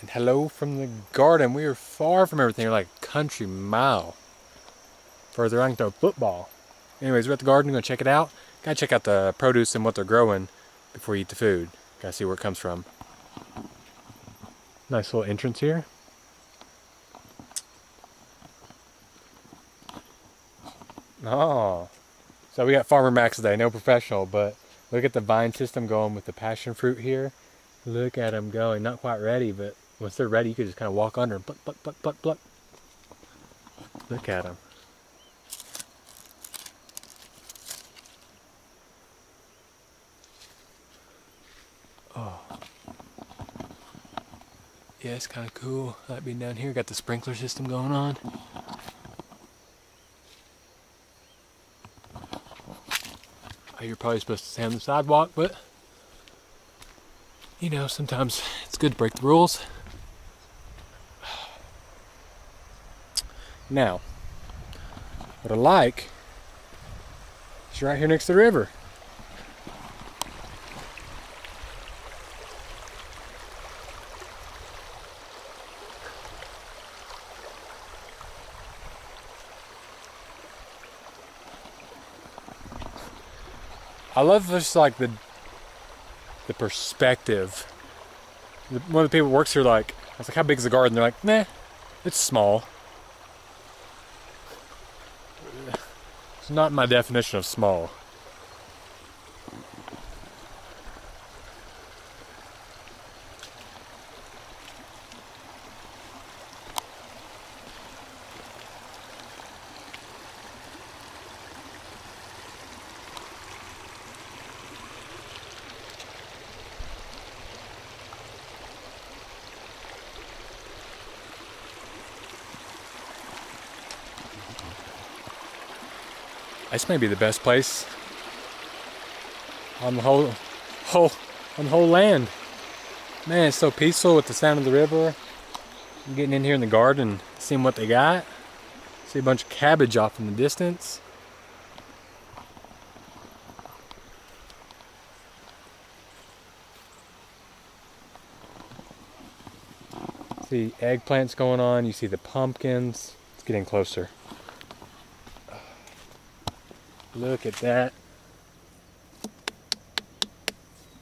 And hello from the garden. We are far from everything. We're like a country mile further. I can throw football. Anyways, we're at the garden. We're going to check it out. Gotta check out the produce and what they're growing before you eat the food. Gotta see where it comes from. Nice little entrance here. Oh. So we got Farmer Max today, no professional, but look at the vine system going with the passion fruit here. Look at them going. Not quite ready, but once they're ready, you can just kind of walk under and pluck, pluck, pluck, pluck, pluck. Look at them. Oh. Yeah, it's kind of cool. That being down here, got the sprinkler system going on. Oh, you're probably supposed to stay on the sidewalk, but you know, sometimes it's good to break the rules. Now, what I like is right here next to the river. I love just like the the perspective. One of the people works here like I was like, how big is the garden? They're like, nah, it's small. Not my definition of small. May be the best place on the whole, whole, on the whole land. Man, it's so peaceful with the sound of the river. I'm getting in here in the garden, seeing what they got. See a bunch of cabbage off in the distance. See eggplants going on. You see the pumpkins. It's getting closer. Look at that.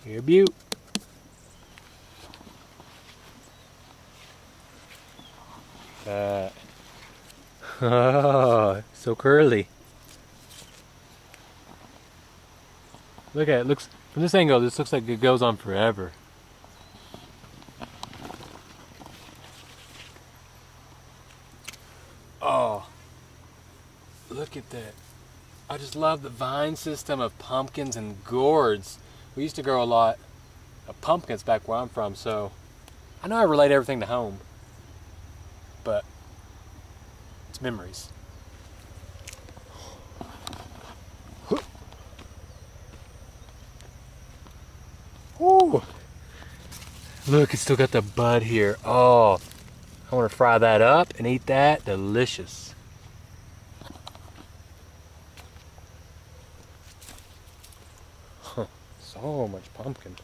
Here, beaut. That. Oh, so curly. Look at it. Looks from this angle. This looks like it goes on forever. Oh, look at that. I just love the vine system of pumpkins and gourds. We used to grow a lot of pumpkins back where I'm from, so I know I relate everything to home, but it's memories. Ooh. Look, it's still got the bud here. Oh, I want to fry that up and eat that. Delicious. So much pumpkin.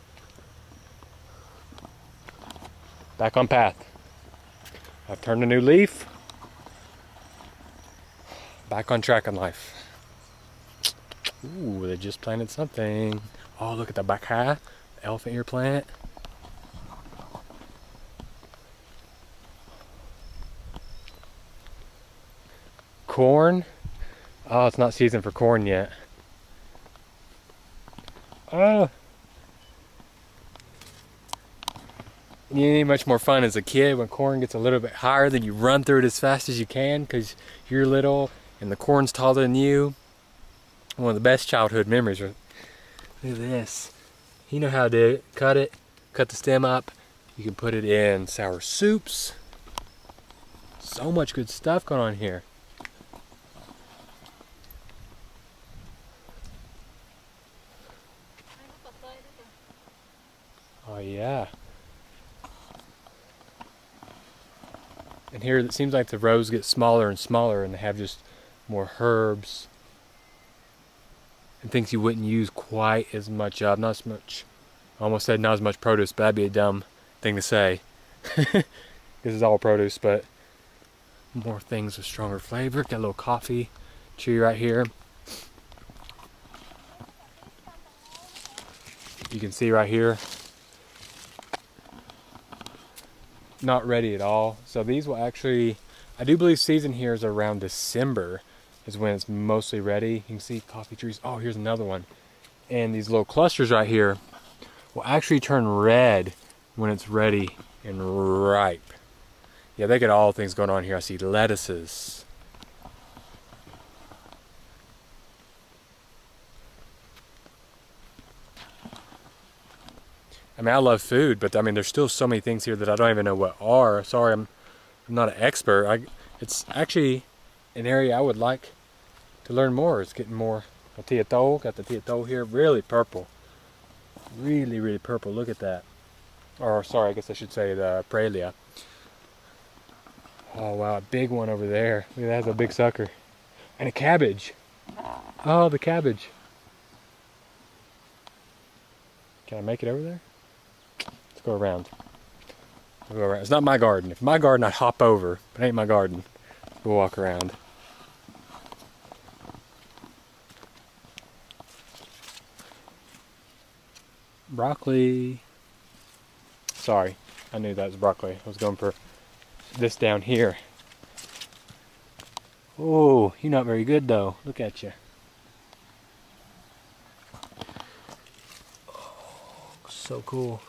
Back on path. I've turned a new leaf. Back on track in life. Ooh, they just planted something. Oh, look at the back high. Elephant ear plant. Corn. Oh, it's not season for corn yet. Oh. You ain't much more fun as a kid when corn gets a little bit higher than you run through it as fast as you can because you're little and the corn's taller than you. One of the best childhood memories. Look at this. You know how to cut it, cut the stem up. You can put it in sour soups. So much good stuff going on here. Oh yeah. And here it seems like the rows get smaller and smaller and they have just more herbs and things you wouldn't use quite as much of. Not as much, I almost said not as much produce, but that'd be a dumb thing to say. this is all produce, but more things with stronger flavor. Got a little coffee tree right here. You can see right here, not ready at all. So these will actually, I do believe season here is around December is when it's mostly ready. You can see coffee trees. Oh, here's another one. And these little clusters right here will actually turn red when it's ready and ripe. Yeah, they got all things going on here. I see lettuces. Mean, I love food, but I mean, there's still so many things here that I don't even know what are. Sorry, I'm, I'm not an expert. I, it's actually an area I would like to learn more. It's getting more tieto. Got the tieto here, really purple. Really, really purple. Look at that. Or sorry, I guess I should say the perilla. Oh wow, a big one over there. Look at that, that's a big sucker. And a cabbage. Oh, the cabbage. Can I make it over there? Go around. We'll go around. It's not my garden. If my garden, I'd hop over, but it ain't my garden. We'll walk around. Broccoli. Sorry, I knew that was broccoli. I was going for this down here. Oh, you're not very good though. Look at you. Oh, so cool.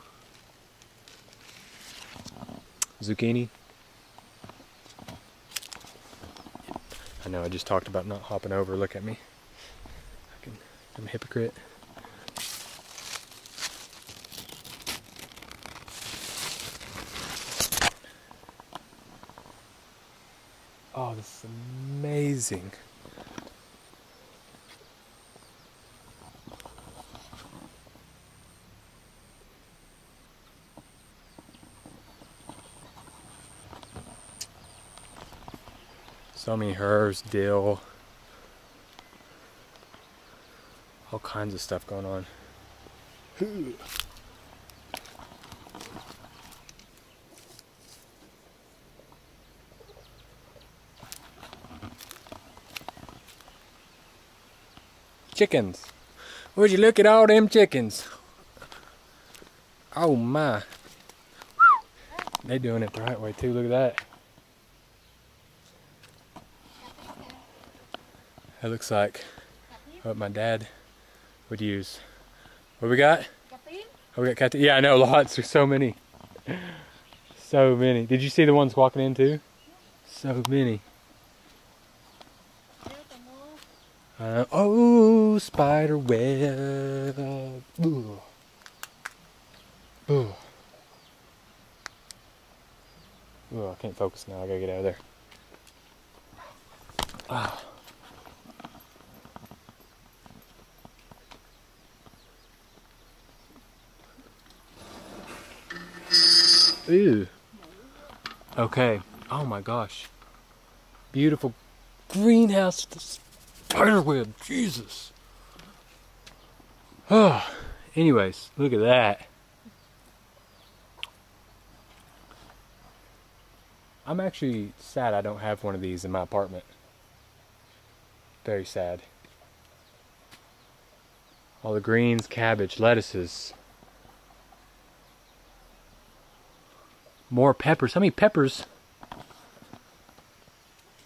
Zucchini. I know I just talked about not hopping over. Look at me. Can, I'm a hypocrite. Oh, this is amazing. So many herbs, dill, all kinds of stuff going on. Chickens. Would you look at all them chickens? Oh my. They doing it the right way too, look at that. That looks like what my dad would use. What we got? Oh, we got cat. Yeah, I know, lots. There's so many. So many. Did you see the ones walking in too? So many. Uh, oh, spider web. Ooh. Ooh. Ooh, I can't focus now. I gotta get out of there. Ah. Ooh. Okay. Oh my gosh. Beautiful greenhouse spiderweb. Jesus. Oh. Anyways, look at that. I'm actually sad I don't have one of these in my apartment. Very sad. All the greens, cabbage, lettuces. More peppers. How many peppers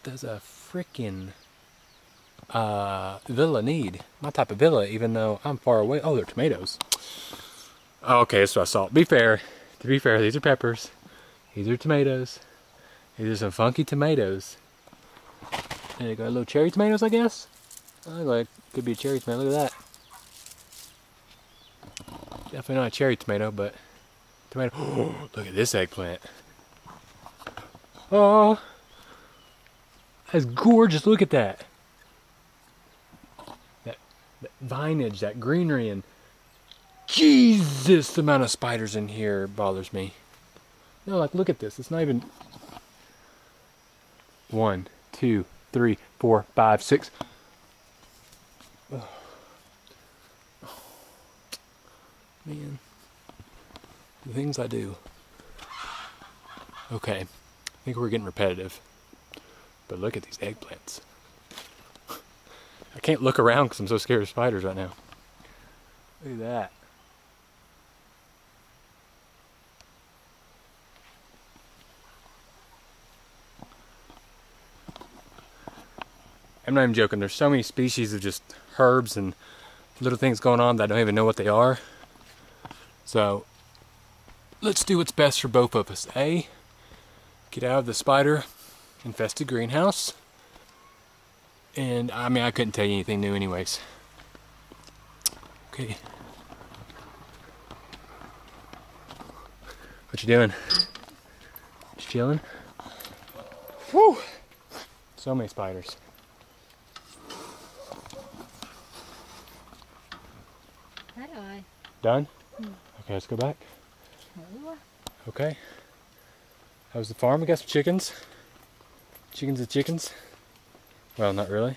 does a freaking uh, villa need? My type of villa, even though I'm far away. Oh, they're tomatoes. Oh, okay, that's what I saw. Be fair. To be fair, these are peppers. These are tomatoes. These are some funky tomatoes. There you go, little cherry tomatoes, I guess. I like could be a cherry tomato. Look at that. Definitely not a cherry tomato, but tomato. Oh, look at this eggplant. Oh, that's gorgeous. Look at that. That, that vinage, that greenery, and Jesus, the amount of spiders in here bothers me. No, like look at this. It's not even one, two, three, four, five, six. Man, the things I do. Okay, I think we're getting repetitive. But look at these eggplants. I can't look around because I'm so scared of spiders right now. Look at that. I'm not even joking. There's so many species of just herbs and little things going on that I don't even know what they are. So let's do what's best for both of us. A, get out of the spider infested greenhouse. And I mean, I couldn't tell you anything new anyways. Okay. What you doing? Just chilling? Whew! So many spiders. Done? Mm. Okay, let's go back. Okay. How's the farm? We got some chickens. Chickens and chickens. Well, not really.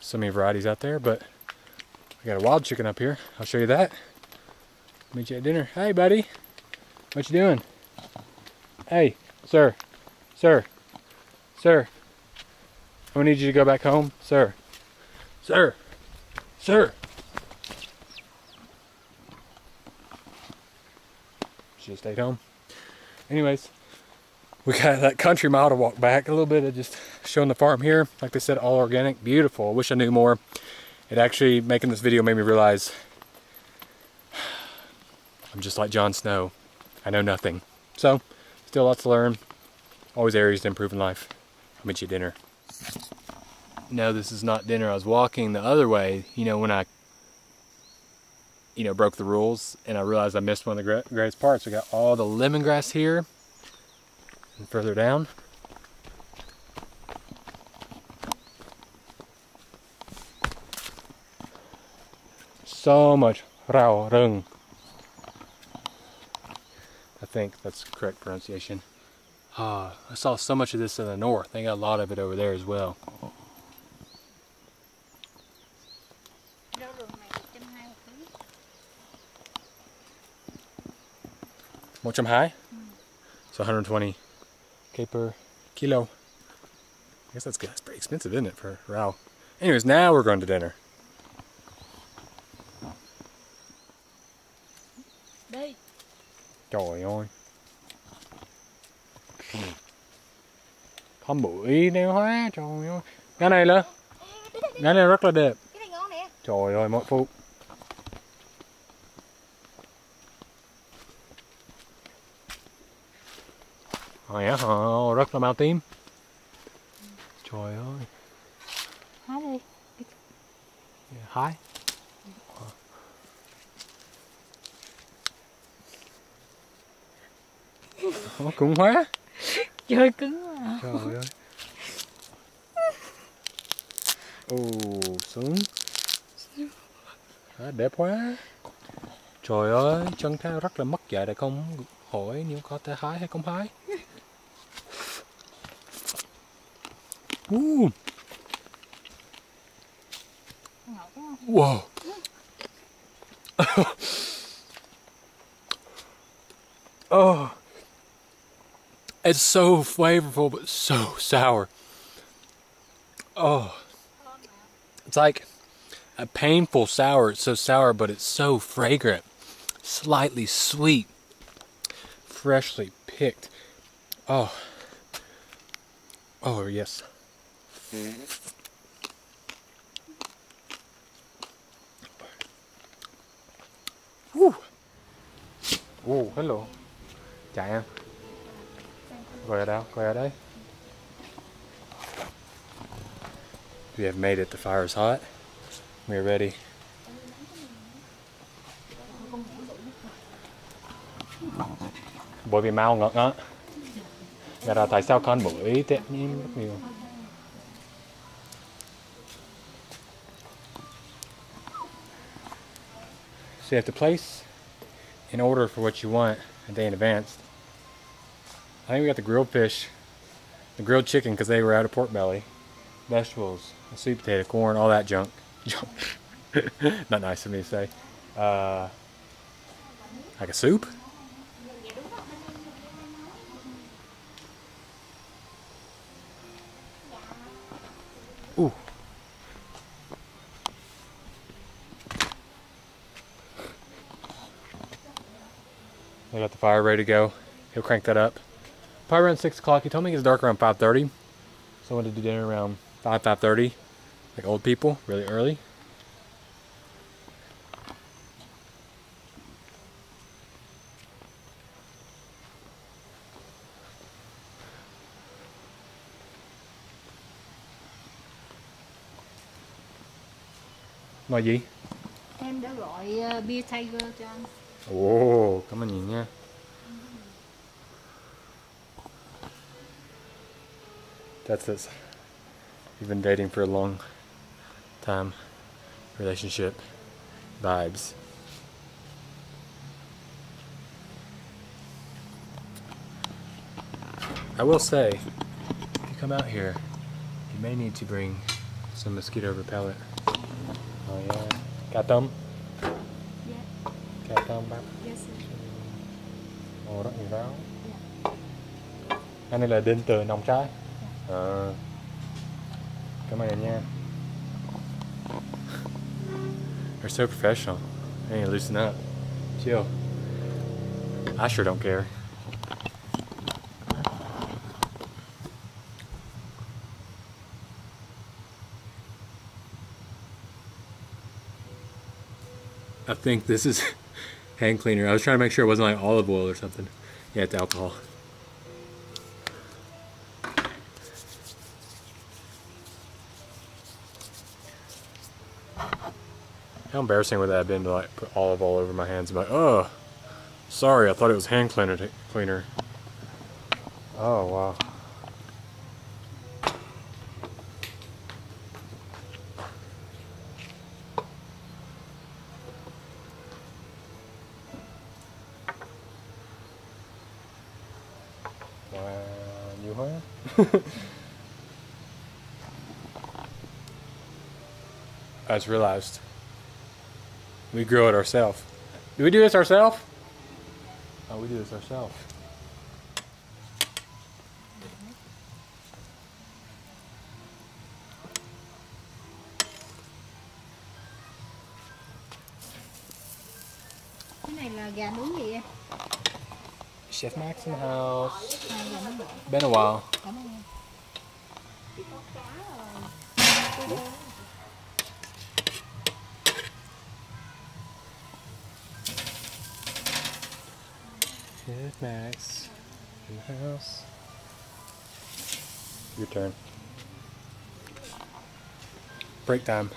So many varieties out there, but I got a wild chicken up here. I'll show you that. Meet you at dinner. Hey, buddy. What you doing? Hey, sir. Sir. Sir. Gonna need you to go back home. Sir. Sir. Sir. Have stayed home. Anyways, we got that country mile to walk back. A little bit of just showing the farm here. Like they said, all organic, beautiful. I wish I knew more. It actually, making this video made me realize I'm just like Jon Snow. I know nothing. So, still lots to learn. Always areas to improve in life. I'll meet you at dinner. No, this is not dinner. I was walking the other way, you know, when I, you know, broke the rules and I realized I missed one of the greatest parts. We got all the lemongrass here and further down. So much rau rừng. I think that's correct pronunciation. Ah, I saw so much of this in the north. They got a lot of it over there as well. Rau rừng này 120 một ký. Much high? So 120 k per kilo. I guess that's good. That's pretty expensive, isn't it, for rau? Anyways, now we're going to dinner. Đi. Trời ơi. Không bụi đeo hóa, trời ơi. Cái này là, cái này rất là đẹp. Cái này ngon nè. Trời ơi, mỗi phụ. Á, họ rất là mau tím. Trời ơi, Hái đi. hái. Nó cũng hóa. Chơi cứng quá à. Trời ơi. Ồ, sướng. À, đẹp quá. Trời ơi, chân theo rất là mất dạy để không hỏi nếu có thể hái hay không hái. Không? wow. oh. It's so flavorful but so sour. Oh. It's like a painful sour. It's so sour, but it's so fragrant. Slightly sweet. Freshly picked. Oh. Oh, yes. Woo. Uh, hello. Chạy em. Quay ở đâu? Coi ở đây. We have made it. The fire is hot. We are ready. Bởi vì mau ngọt á. Vậy là tại sao con bởi tệ nhiên rất nhiều. So you have to place an order for what you want a day in advance. I think we got the grilled fish, the grilled chicken because they were out of pork belly, vegetables, sweet potato, corn, all that junk. Junk. Not nice of me to say. Uh, like a soup? Ooh. I got the fire ready to go. He'll crank that up. Probably around 6 o'clock. He told me it's dark around 5.30. So I wanted to do dinner around 5, 5.30. Like old people, really early. Mời gì? Em đã gọi uh, beer tiger cho anh. Ồ, cảm ơn nha. That's it. We've been dating for a long time. Relationship. Vibes. I will say, if you come out here, you may need to bring some mosquito repellent. Oh yeah. Got them? Yeah. Got them, bác? Yes, sir. Ồ, rất nhiều rau. Cái này là đến từ nòng trái. Ờ. Cảm ơn em nha. They're so professional. They need to loosen up. Chill. I sure don't care. I think this is hand cleaner. I was trying to make sure it wasn't like olive oil or something. Yeah, it's alcohol. How embarrassing would that have been to like put olive oil over my hands I'm like, oh, sorry, I thought it was hand cleaner. cleaner. Oh. Wow, nhiều hóa. I just realized we grow it ourselves. Do we do this ourselves? Oh, we do this ourselves. Cái này là gà nướng gì em? Chef Max in the house. À, gà nướng bột. Been a while. Chef Max in the house. Your turn. Break time.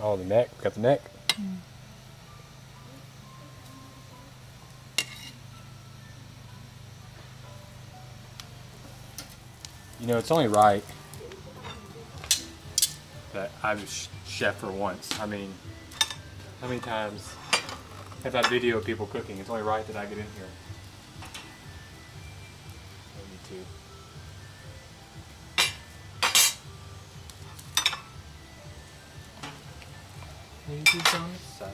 Oh, the neck. Got the neck. You know, it's only right that I was sh- chef for once. I mean, how many times have I video of people cooking? It's only right that I get in here. Me too. Ladies on the side.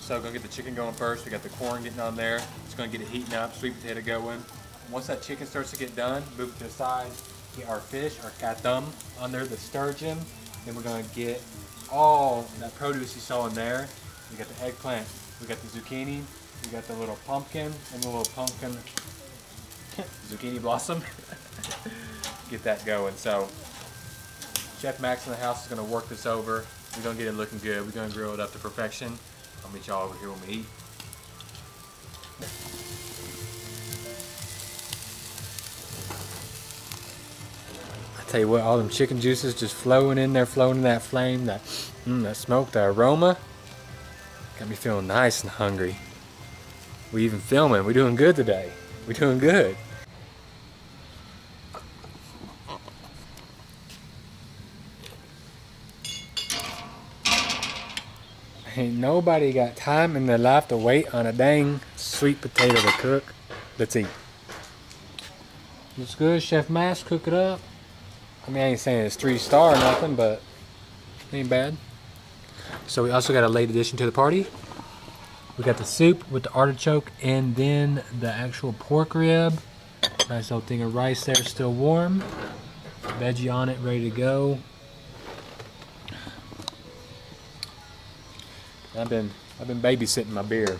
So gonna get the chicken going first. We got the corn getting on there. It's gonna get it heating up, sweet potato going. Once that chicken starts to get done, move it to the side. Get our fish, our cá tầm on there, the sturgeon. Then we're gonna get all that produce you saw in there. We got the eggplant, we got the zucchini, we got the little pumpkin and the little pumpkin zucchini blossom. get that going. So Chef Max in the house is gonna work this over. We're gonna get it looking good. We're gonna grill it up to perfection. I'll meet y'all over here when we eat. Tell you what, all them chicken juices just flowing in there, flowing in that flame, that mm, that smoke, the aroma, got me feeling nice and hungry. We even filming. We doing good today. We doing good. Ain't nobody got time in their life to wait on a dang sweet potato to cook. Let's eat. Looks good, Chef Max. Cook it up. I mean, I ain't saying it's three star or nothing, but ain't bad. So we also got a late addition to the party. We got the soup with the artichoke and then the actual pork rib. Nice little thing of rice there, still warm. Veggie on it, ready to go. I've been I've been babysitting my beer.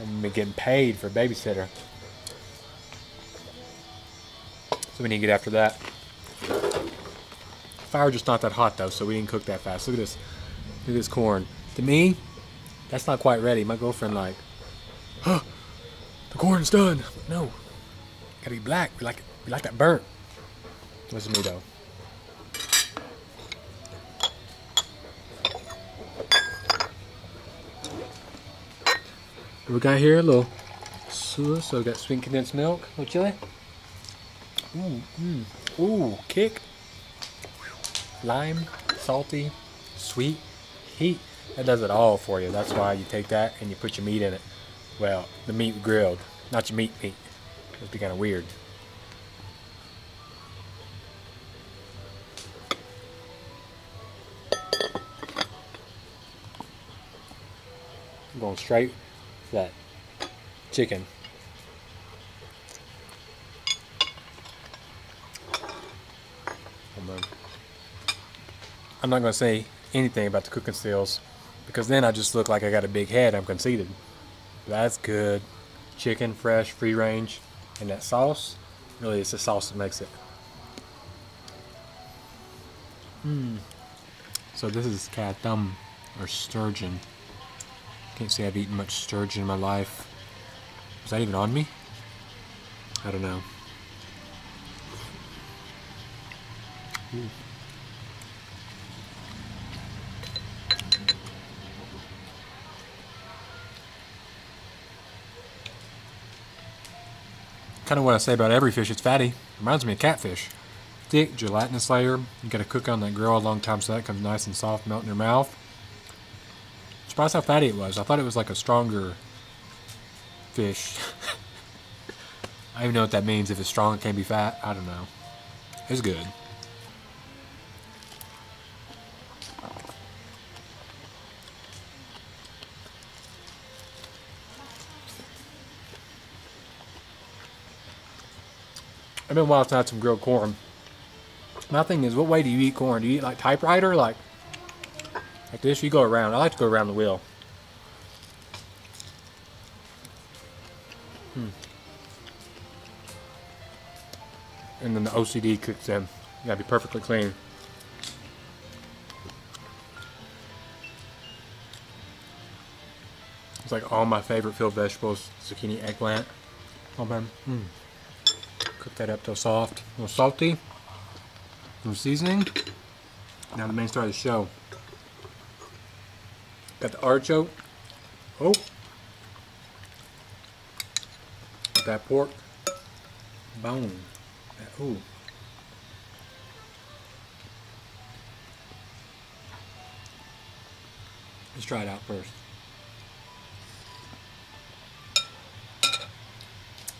I've been getting paid for babysitter. So we need to get after that. Fire just not that hot though, so we didn't cook that fast. Look at this. Look at this corn. To me, that's not quite ready. My girlfriend like, huh, the corn's done. No, gotta be black. We like we like that burnt. Listen to me though. We got here a little sewer, so we got sweet condensed milk, a little chili. Ooh, mm, ooh, kick. Lime, salty, sweet, heat. That does it all for you. That's why you take that and you put your meat in it. Well, the meat grilled, not your meat meat. It'd be kind of weird. I'm going straight for that chicken. Oh, man. I'm not going to say anything about the cooking skills because then I just look like I got a big head. I'm conceited. That's good. Chicken, fresh, free range. And that sauce, really, it's the sauce that makes it. Mmm. So this is cá tầm or sturgeon. Can't say I've eaten much sturgeon in my life. Is that even on me? I don't know. Ooh. Kind of what I say about every fish, it's fatty. Reminds me of catfish. Thick, gelatinous layer. You gotta cook on that grill a long time so that comes nice and soft, melt in your mouth. Surprised how fatty it was. I thought it was like a stronger fish. I don't even know what that means. If it's strong, it can be fat. I don't know. It's good. I've been a while since I had some grilled corn. My thing is, what way do you eat corn? Do you eat like typewriter, like like this? You go around. I like to go around the wheel. Hmm. And then the OCD kicks in. You gotta be perfectly clean. It's like all my favorite field vegetables: zucchini, eggplant. Oh man. Mm. Cook that up till soft. A little salty. Some seasoning. Now the main star of the show. Got the artichoke. Oh. Got that pork. Bone. Ooh. Let's try it out first.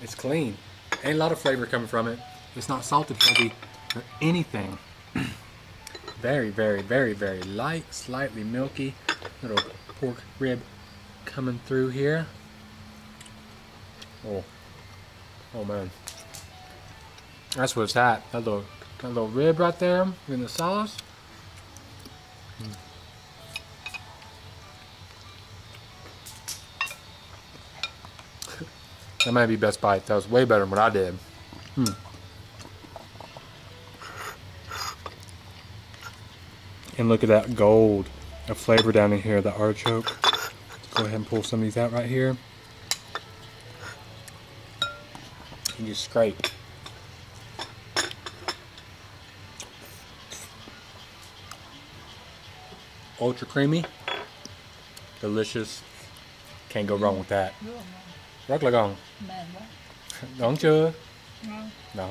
It's clean. Ain't a lot of flavor coming from it. It's not salted heavy or anything. very, very, very, very light, slightly milky. Little pork rib coming through here. Oh, oh man. That's what it's at. That little, that little rib right there in the sauce. That might be best bite. That was way better than what I did. Hmm. And look at that gold of flavor down in here, the artichoke. Go ahead and pull some of these out right here. And just scrape. Ultra creamy. Delicious. Can't go wrong with that. Rất là ngon. Mềm quá. Ngon chưa? Ngon. No.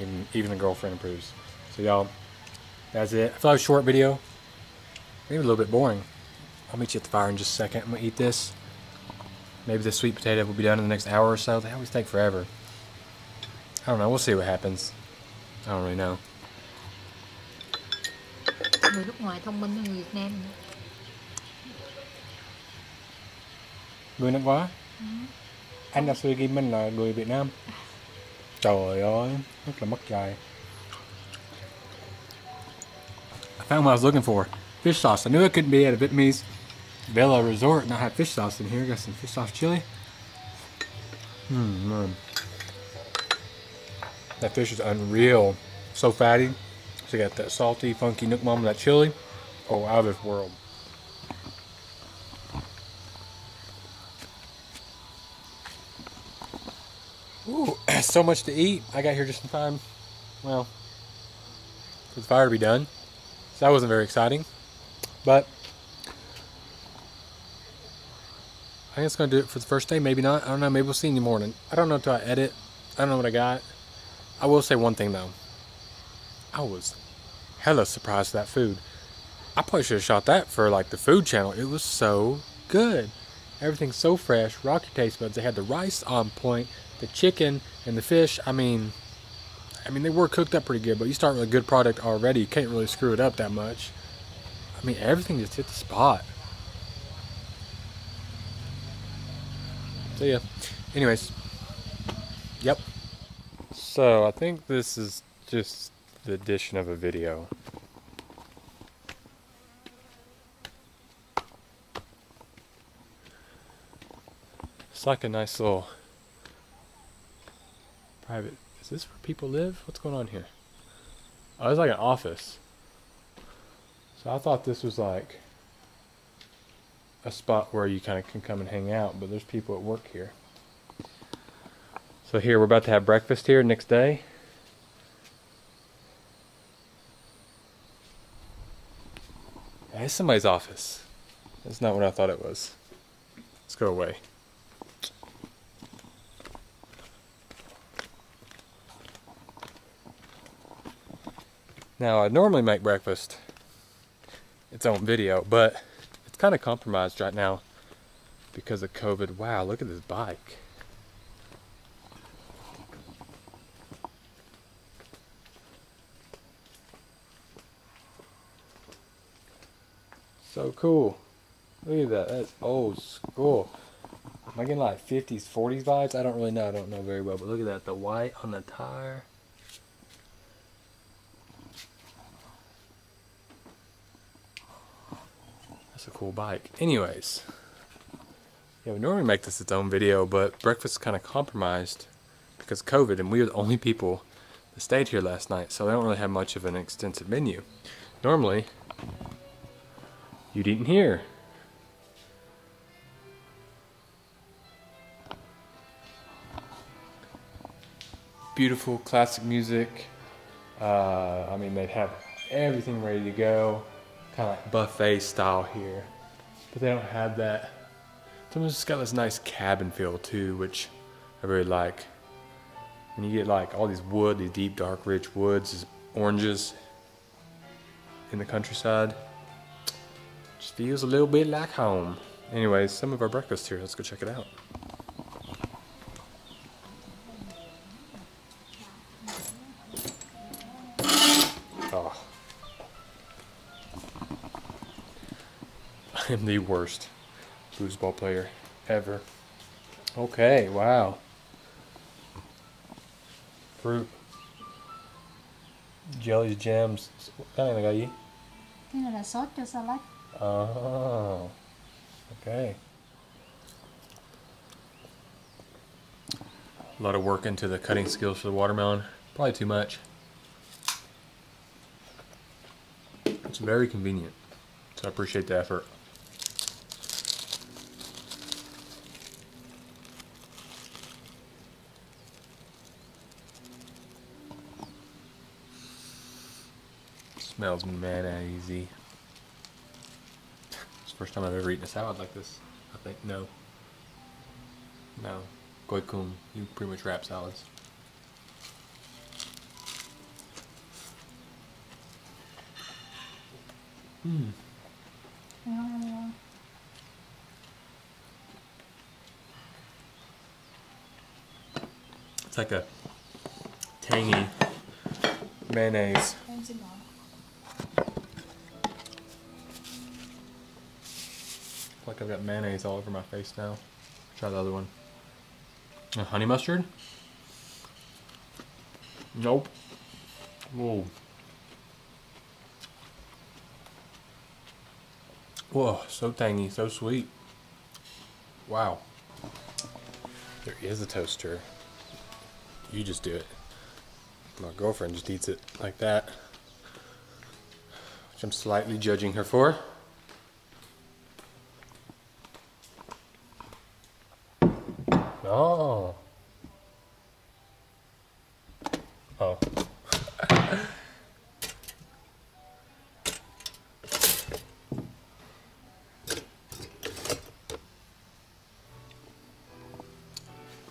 Even, even the girlfriend approves. So y'all, that's it. I feel like a short video. Maybe a little bit boring. I'll meet you at the fire in just a second. I'm gonna eat this. Maybe the sweet potato will be done in the next hour or so. They always take forever. I don't know. We'll see what happens. I don't really know. người nước ngoài thông minh hơn người Việt Nam. Người nước quá. Anh là suy mình là người Việt Nam. Trời ơi, rất là mất dài. I found what I was looking for. Fish sauce. I knew it couldn't be at a Vietnamese Villa Resort and I have fish sauce in here. Got some fish sauce chili. Hmm, man. That fish is unreal. So fatty. So you got that salty, funky nước mắm, that chili. Oh, out of this world. Ooh, so much to eat. I got here just in time. Well, for the fire to be done. So that wasn't very exciting. But I think it's going to do it for the first day. Maybe not. I don't know. Maybe we'll see in the morning. I don't know until I edit. I don't know what I got. I will say one thing though. I was hella surprised at that food. I probably should have shot that for like the food channel. It was so good. Everything's so fresh. Rocky taste buds. They had the rice on point, the chicken and the fish. I mean, I mean they were cooked up pretty good. But you start with a good product already, you can't really screw it up that much. I mean, everything just hit the spot. So yeah. Anyways. Yep. So I think this is just the addition of a video. It's like a nice little private. Is this where people live? What's going on here? Oh, it's like an office. So I thought this was like a spot where you kind of can come and hang out, but there's people at work here. So here we're about to have breakfast here next day. It's somebody's office. That's not what I thought it was. Let's go away. Now I normally make breakfast its own video, but it's kind of compromised right now because of COVID. Wow, look at this bike. So cool. Look at that. That's old school. Am I getting like 50s, 40s vibes? I don't really know. I don't know very well. But look at that. The white on the tire. That's a cool bike. Anyways. Yeah, we normally make this its own video, but breakfast is kind of compromised because COVID, and we were the only people that stayed here last night, so they don't really have much of an extensive menu. Normally, you'd eat in here. Beautiful classic music. Uh, I mean, they'd have everything ready to go, kind of like buffet style here. But they don't have that. Sometimes it's got this nice cabin feel too, which I really like. And you get like all these wood, these deep, dark, rich woods, these oranges in the countryside. Just feels a little bit like home. Anyways, some of our breakfast here. Let's go check it out. Oh. I am the worst foosball player ever. Okay, wow. Fruit. Jellies, jams. Cái này là cái gì? Cái này là sốt cho salad. Oh, okay. A lot of work into the cutting skills for the watermelon. Probably too much. It's very convenient, so I appreciate the effort. Smells mayonnaisey. It's the first time I've ever eaten a salad like this. I think no. No. Kum, you pretty much wrap salads. Hmm. It's like a tangy mayonnaise. Like I've got mayonnaise all over my face now. Try the other one. Uh, honey mustard? Nope. Whoa. Whoa, so tangy, so sweet. Wow. There is a toaster. You just do it. My girlfriend just eats it like that. Which I'm slightly judging her for.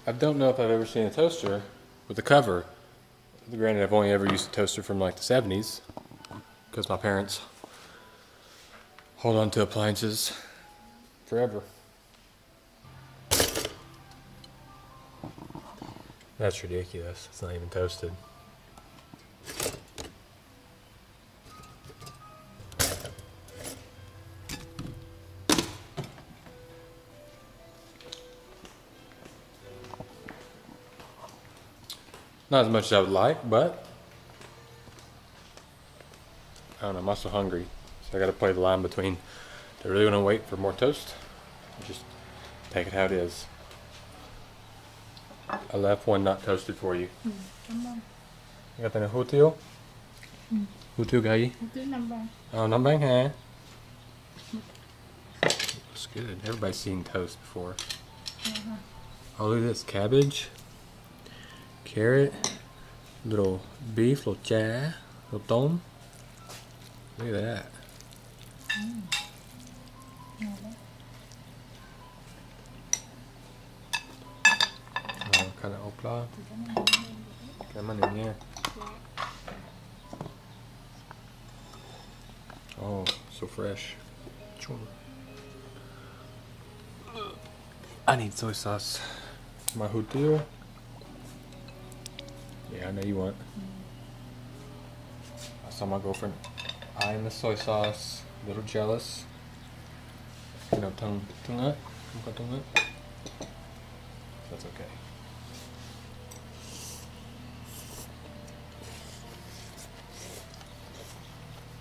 I don't know if I've ever seen a toaster with a cover. Granted, I've only ever used a toaster from like the 70s because my parents hold on to appliances forever. That's ridiculous. It's not even toasted. Not as much as I would like, but I don't know. I'm also hungry, so I got to play the line between do I really want to wait for more toast, or just take it how it is. I left one not toasted for you. Cảm ơn. Got the hủ tiếu. Hủ tiếu gà Một thứ năm. Oh, nấm bánh hả? Looks good. Everybody's seen toast before. Oh, look at this. Cabbage, carrot, little beef, little chả, little tôm. Look at that. Oh, kind of okra. Cảm ơn nha. Oh, so fresh. I need soy sauce. My tiếu. Yeah, I know you want. I saw my girlfriend eyeing the soy sauce. A little jealous. You know, tương, tương ớt. Không có tương ớt. That's okay.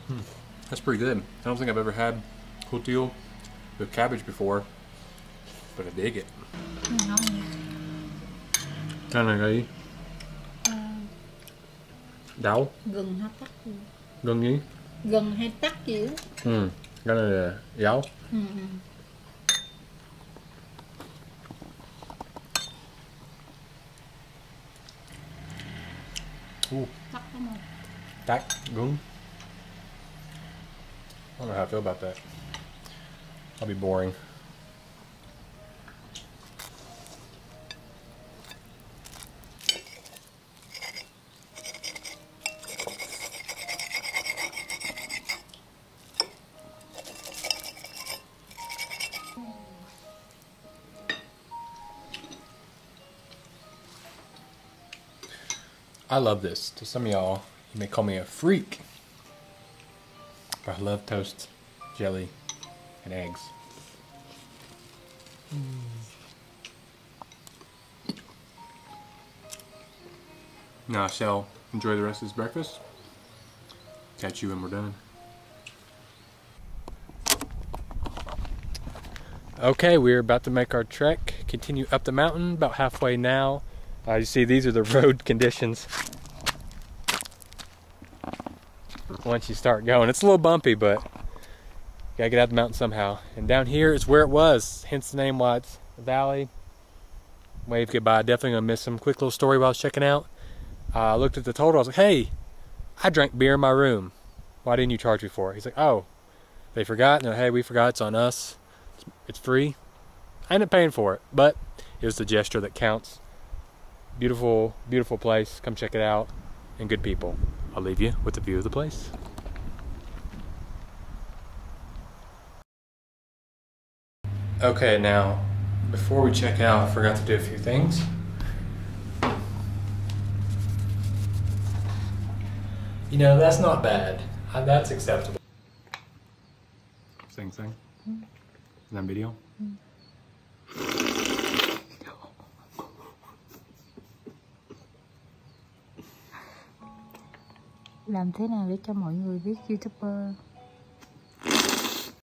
Hmm. That's pretty good. I don't think I've ever had hủ with cabbage before, but I dig it. Ngon nhỉ? Cái này là gì? Ờ, Đậu? gừng hay tắc? Gừng gì? Gừng hay tắc gì đó. Ừ. Cái này là dấu. Ừ. Ooh. Tắc không? Tắc. Gừng. I don't know how I feel about that. I'll be boring. I love this. To some of y'all, you may call me a freak. But I love toast, jelly, and eggs. Mm. Now I shall enjoy the rest of this breakfast. Catch you when we're done. Okay, we're about to make our trek, continue up the mountain, about halfway now. Uh, you see, these are the road conditions. Once you start going, it's a little bumpy, but you gotta get out the mountain somehow. And down here is where it was, hence the name why it's valley. Wave goodbye. Definitely gonna miss some quick little story while I was checking out. Uh, I looked at the total. I was like, "Hey, I drank beer in my room. Why didn't you charge me for it?" He's like, "Oh, they forgot." No, hey, we forgot. It's on us. It's free. I ended up paying for it, but it was the gesture that counts. Beautiful, beautiful place. Come check it out. And good people. I'll leave you with a view of the place. Okay, now, before we check out, I forgot to do a few things. You know, that's not bad. Uh, That's acceptable. Sing, sing. Is that video? Làm thế nào để cho mọi người biết youtuber